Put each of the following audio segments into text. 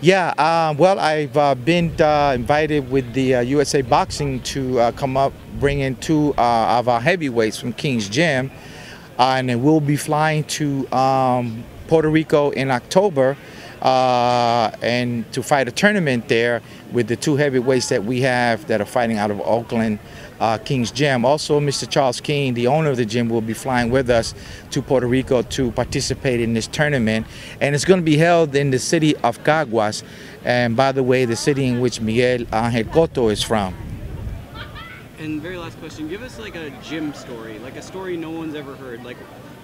Yeah, uh, well, I've uh, been uh, invited with the uh, USA Boxing to uh, come up, bring in two uh, of our heavyweights from King's Gym, and we'll be flying to um, Puerto Rico in October and to fight a tournament there with the two heavyweights that we have that are fighting out of Oakland uh, King's Gym. Also, Mr. Charles King, the owner of the gym, will be flying with us to Puerto Rico to participate in this tournament. And it's going to be held in the city of Caguas. And by the way, the city in which Miguel Angel Cotto is from. And very last question, give us like a gym story, like a story no one's ever heard, like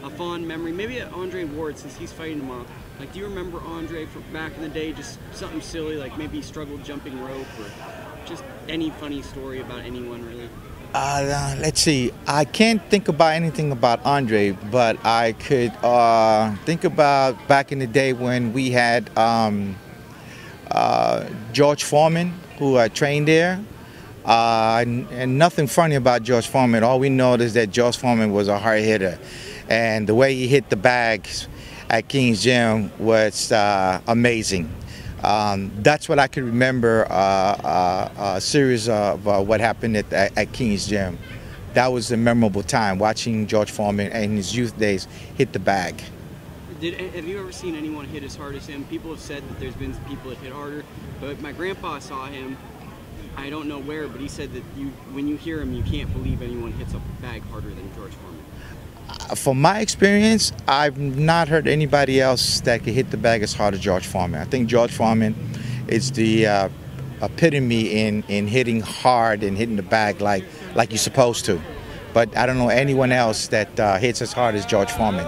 a fond memory, maybe at Andre Ward since he's fighting tomorrow. Like, do you remember Andre from back in the day, just something silly, like maybe he struggled jumping rope or just any funny story about anyone really? Uh, let's see. I can't think about anything about Andre, but I could uh, think about back in the day when we had um, uh, George Foreman, who I trained there. Uh, and, nothing funny about George Foreman. All we know is that George Foreman was a hard hitter, and the way he hit the bags at King's Gym was uh, amazing. Um, that's what I can remember uh, uh, a series of uh, what happened at, at, King's Gym. That was a memorable time watching George Foreman in his youth days hit the bag. Did, have you ever seen anyone hit as hard as him? People have said that there's been people that hit harder, but my grandpa saw him. I don't know where, but he said that you, when you hear him, you can't believe anyone hits a bag harder than George Foreman from my experience, I've not heard anybody else that could hit the bag as hard as George Foreman. I think George Foreman is the uh, epitome in, in hitting hard and hitting the bag like, like you're supposed to. But I don't know anyone else that uh, hits as hard as George Foreman.